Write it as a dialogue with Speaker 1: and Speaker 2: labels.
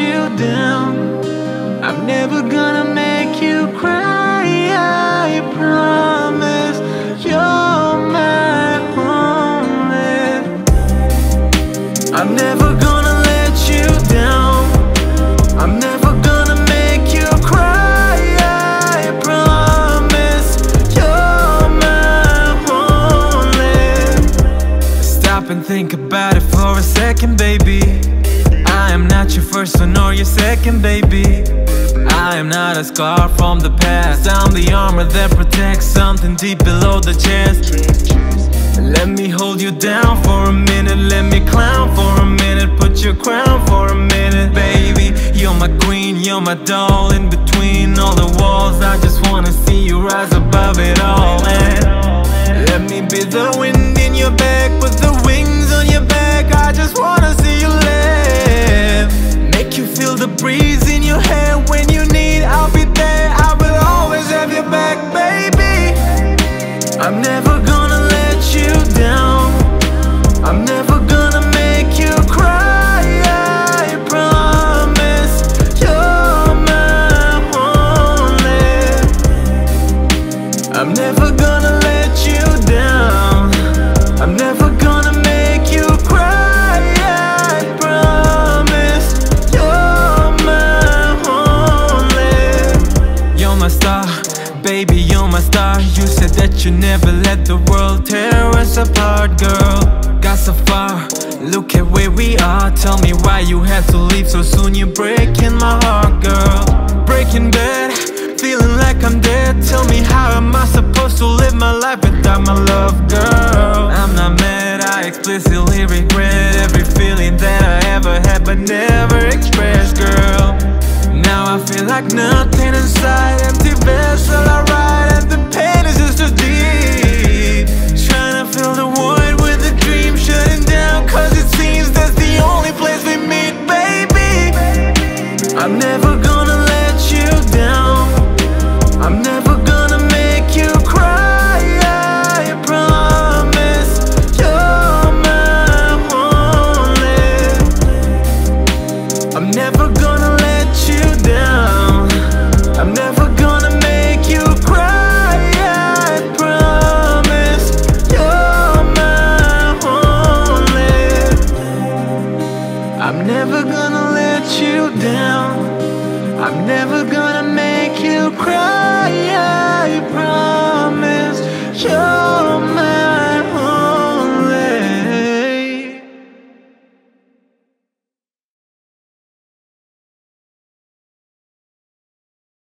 Speaker 1: you down. I'm never gonna make you cry. I promise you're my only. I'm never gonna let you down. I'm never gonna make you cry. I promise you're my only. Stop and think about it for a second, baby. I am not your first nor your second, baby. I am not a scar from the past. I'm the armor that protects something deep below the chest. Let me hold you down for a minute. Let me clown for a minute. Put your crown for a minute, baby. You're my queen, you're my doll. In between all the walls, I just wanna see you rise above it all. And let me be the wind in your back with the wings on your back. I just wanna see you feel the breeze in your hair when you need. I'll be there. I will always have your back, baby. I'm never gonna you're my star. You said that you never let the world tear us apart, girl. Got so far, look at where we are. Tell me why you had to leave so soon. You're breaking my heart, girl. Breaking bad, feeling like I'm dead. Tell me how am I supposed to live my life without my love, girl? I'm not mad, I explicitly regret gonna let you down. I'm never I'm never gonna make you cry, I promise. You